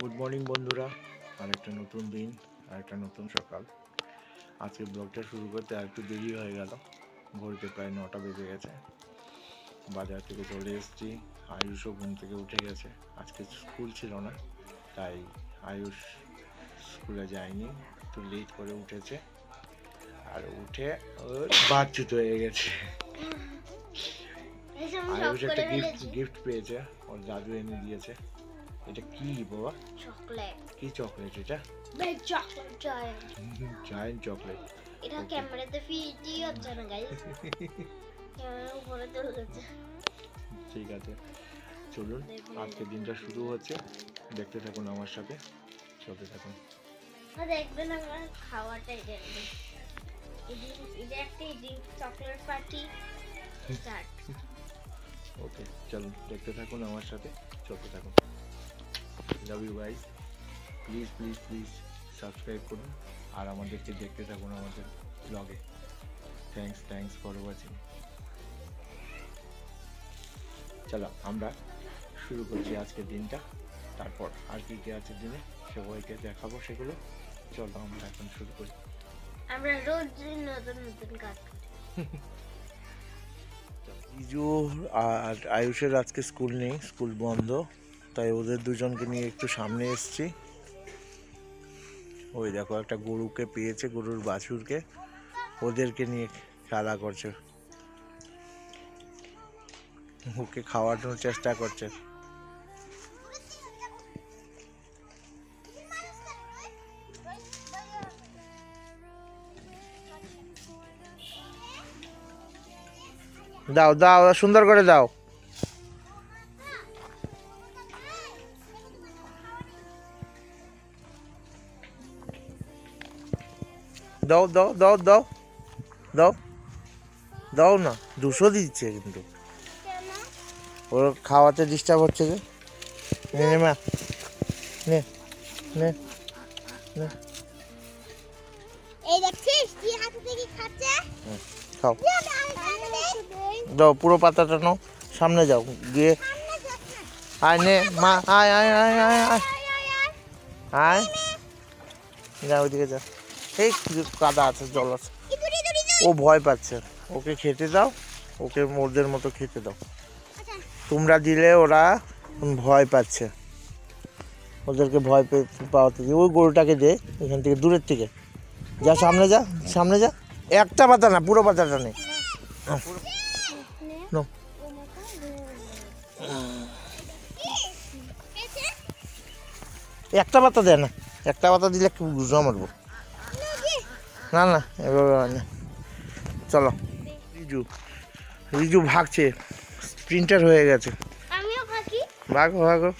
Good morning বন্ধুরা। আর একটা নতুন দিন আর একটা নতুন সকাল। আজকে ব্লগটা শুরু করতে আর একটু দেরি হয়ে গেল। ঘড়িতে প্রায় নটা বেজে গেছে। বাজার থেকে চলে এসেছি। আয়ুষও ঘুম থেকে উঠে গেছে। আজকে স্কুল ছিল না তাই আয়ুষ স্কুলে যায়নি। একটু লেট করে উঠেছে। আর উঠে ওর বাচ্চুত হয়ে গেছে। এসে আয়ুষ একটা গিফট গিফট পেয়েছে। ওর দাদু এনে দিয়েছে। এটা কি বাবা? চকলেট। কি চকলেট এটা? Big chocolate joint giant chocolate. এটা ক্যামেরাতে ফিটি হচ্ছে না গাইস ক্যামেরা উপরে তুলেছে ঠিক আছে। চলুন আজকে দিনটা শুরু হচ্ছে। দেখতে থাকুন আমার সাথে। চলতে থাকুন। আর দেখবেন আমার খাওয়াটাই দেখবেন। এটা একটা চকলেট পার্টি স্টার্ট ওকে চলুন দেখতে থাকুন আমার সাথে। চলতে থাকুন। Love you guys please please please subscribe করুন। আর আমাদেরকে দেখতে থাকুন আমাদের ব্লগে থ্যাঙ্কস থ্যাঙ্কস ফর ওয়াচিং চলো আমরা শুরু করছি আজকের দিনটা। তারপর আর কি কি আছে দিনে সবাইকে দেখাবো সেগুলো। চলো আমরা এখন শুরু করি। আমরা রোজ নতুন নতুন কাজ করি। ইজু আর আয়ুষের আজকে স্কুল নেই স্কুল বন্ধ। তাই ওদের দুজনকে নিয়ে একটু সামনে এসেছি। ওই দেখো, একটা গরুকে পেয়েছে, গরুর বাছুরকে। ওদেরকে নিয়ে খেলা করছে। ওকে খাওয়ানোর চেষ্টা করছে। দাও দাও, সুন্দর করে দাও। দাও দাও দাও দাও। দাও। দাও না দুশো দিচ্ছে কিন্তু। ওর খাওয়াতে ডিস্টার্ব হচ্ছে যে। নে নে মা। নে নে নে। এই দেখছিস কি হাতে থেকে খাচ্ছে? খাও। দাও পুরো পাতাটা নাও। সামনে যাও গিয়ে। আয় নে মা আয় আয়। আয় আয় আয়। আয়। যা ওইদিকে যা। এই কাদা আছে জল আছে ও ভয় পাচ্ছে ওকে খেতে দাও ওকে মোরদের মতো খেতে দাও তোমরা দিলে ওরা ভয় পাচ্ছে ওদেরকে ভয় পে- পাওয়াতে দিয়ে ওই গরুটাকে দে এখান থেকে দূরের থেকে যা সামনে যা সামনে যা একটা পাতা না পুরো পাতাটা নেই। একটা পাতা দেয় না একটা পাতা দিলে মারবো না না এভাবে হয় না। চলো। রিজু রিজু ভাগছে। প্রিন্টার হয়ে গেছে। ভাগো ভাগো।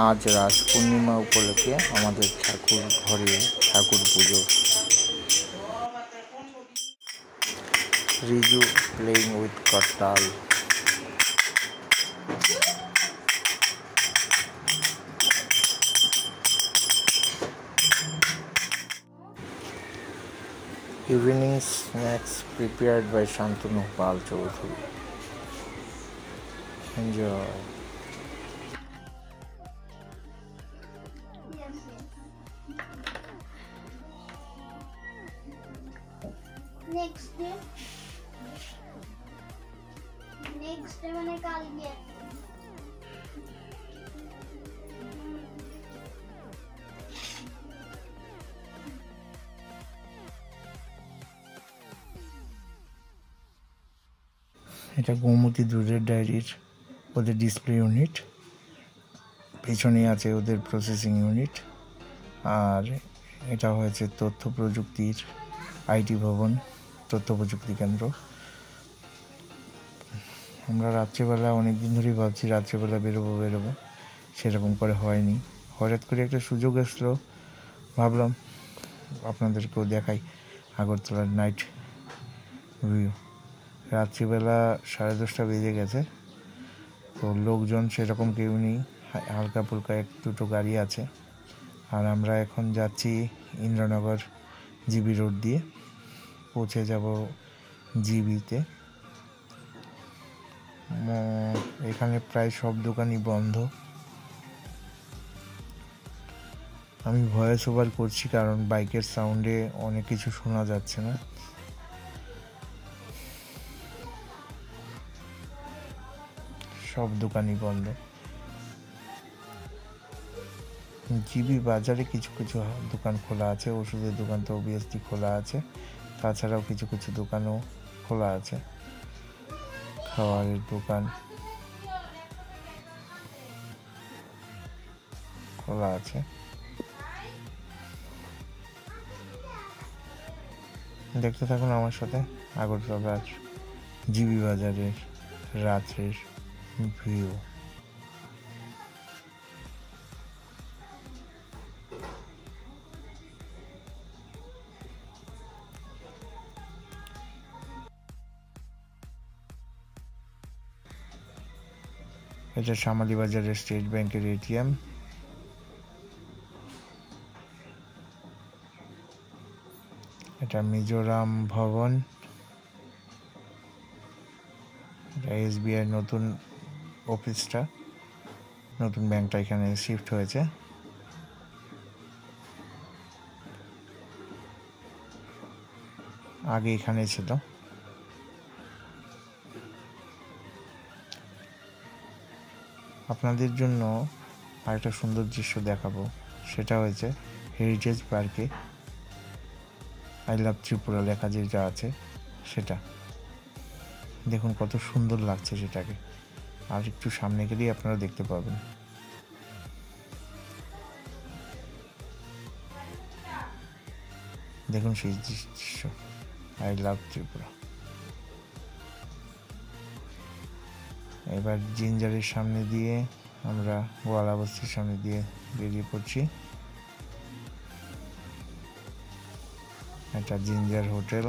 আজ রাস পূর্ণিমা উপলক্ষে আমাদের ঠাকুর ঘরে ঠাকুর পুজো। Riju playing with kartal evening snacks prepared by Shantanu Pal Chowdhury enjoy next day next day মানে কালকে এটা গোমতী দুধের ডায়েরির ওদের ডিসপ্লে ইউনিট পেছনে আছে ওদের প্রসেসিং ইউনিট আর এটা হয়েছে তথ্য প্রযুক্তির আইটি ভবন। তথ্য প্রযুক্তি কেন্দ্র। আমরা রাত্রেবেলা অনেক দিন ধরেই ভাবছি রাত্রেবেলা বেরোবো বেরোবো। সেরকম করে হয়নি। হঠাৎ করে একটা সুযোগ আসলো। ভাবলাম আপনাদেরকেও দেখাই আগরতলার নাইট ভিউ। রাত্রিবেলা সাড়ে দশটা বেজে গেছে। তো লোকজন সেরকম কেউ নেই। হালকা ফুলকা এক দুটো গাড়ি আছে। আর আমরা এখন যাচ্ছি ইন্দ্রনগর জিবি রোড দিয়ে। পৌঁছে যাব জিবিতে। এখানে প্রায় সব দোকানই বন্ধ। আমি ভয়েস ওভার করছি কারণ বাইকের সাউন্ডে অনেক কিছু শোনা যাচ্ছে না। সব দোকানই বন্ধ। জিবি বাজারে কিছু কিছু দোকান খোলা আছে, ওষুধের দোকান তো অবভিয়াসলি খোলা আছে। তাছাড়াও কিছু কিছু দোকানও খোলা আছে। খাবারের দোকান খোলা আছে। দেখতে থাকুন আমার সাথে আগরতলার জিবি বাজারের রাত্রের ভিউ। এটা শ্যামালি বাজারের স্টেট ব্যাংকের এটিএম। এটা মিজোরাম ভবন। এটা এসবিআই নতুন অফিসটা। নতুন ব্যাংকটা এখানে শিফট হয়েছে। আগে এখানে ছিল। আপনাদের জন্য আরেকটা সুন্দর দৃশ্য দেখাবো। সেটা হয়েছে হেরিটেজ পার্কে আই লাভ ত্রিপুরা লেখা যেটা আছে, সেটা। দেখুন কত সুন্দর লাগছে সেটাকে। আর একটু সামনে গেলেই আপনারা দেখতে পাবেন। দেখুন সেই দৃশ্য। আই লাভ ত্রিপুরা এবার জিঞ্জারের সামনে দিয়ে আমরা গোয়ালা বস্তির সামনে দিয়ে বেরিয়ে পড়ছি। এটা জিঞ্জার হোটেল।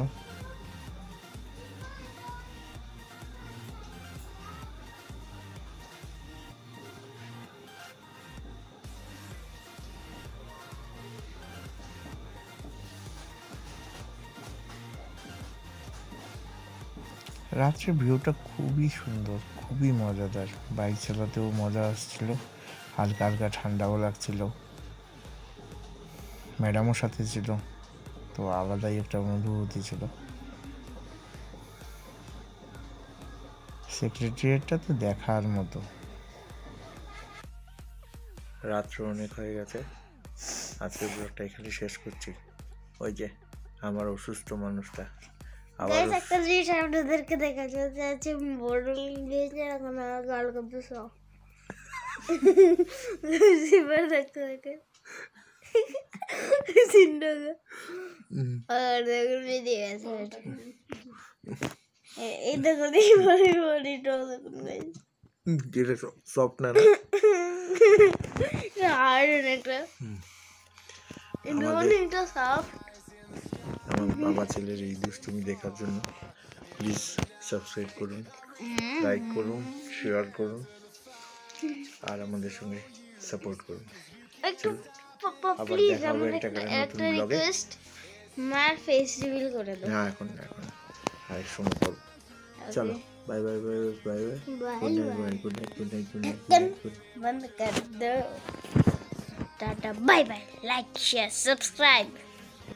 রাত্রে ভিউটা খুবই সুন্দর, খুবই মজাদার। বাইক চালাতেও মজা আসছিল, হালকা হালকা ঠান্ডাও লাগছিল। ম্যাডামও সাথে ছিল, তো আলাদাই একটা অনুভূতি ছিল। সেক্রেটারিয়েটটা তো দেখার মতো। রাত্র অনেক হয়ে গেছে আজকের ব্লগটা এখানে শেষ করছি। ওই যে, আমার অসুস্থ মানুষটা। আবার গাইস একটা জিনিস আপনাদেরকে দেখাতে চাচ্ছি মডেল দিয়েছে এখন আমার গাল করতে সব সিবার দেখতে দেখে সিন্ডোকে আর দেখুন বেরিয়ে গেছে এটা। এ- এই দেখুন এই বড়ি বড়িটাও দেখুন গাইস যেটা সফট না আর একটা কিন্তু অনেকটা সাফ আমার বাবা ছেলের এই দুষ্টুমি দেখার জন্য প্লিজ সাবস্ক্রাইব করুন লাইক করুন শেয়ার করুন আর আমাদের সঙ্গে সাপোর্ট করুন। হ্যাঁ, এখন আর চলো bye bye bye bye bye good night good night good night বন্ধ কর tata bye bye like share subscribe